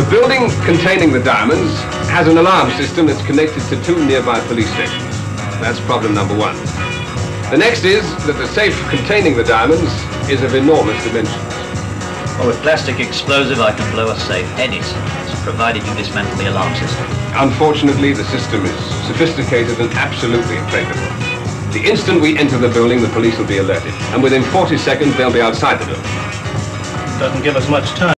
The building containing the diamonds has an alarm system that's connected to two nearby police stations. That's problem number one. The next is that the safe containing the diamonds is of enormous dimensions. Well, with plastic explosive, I can blow a safe any size, provided you dismantle the alarm system. Unfortunately, the system is sophisticated and absolutely impregnable. The instant we enter the building, the police will be alerted. And within 40 seconds, they'll be outside the building. Doesn't give us much time.